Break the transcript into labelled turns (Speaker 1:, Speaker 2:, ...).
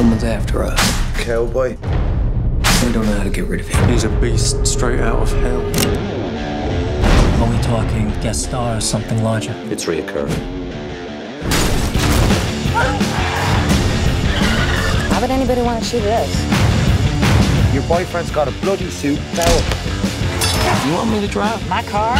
Speaker 1: Someone's after us.
Speaker 2: Cowboy.
Speaker 1: We don't know how to get rid of him.
Speaker 3: He's a beast straight out of hell.
Speaker 4: Are we talking guest star or something larger?
Speaker 5: It's reoccurring.
Speaker 6: Why would anybody want to shoot this?
Speaker 2: Your boyfriend's got a bloody suit. Now.
Speaker 1: You want me to drive?
Speaker 6: My car?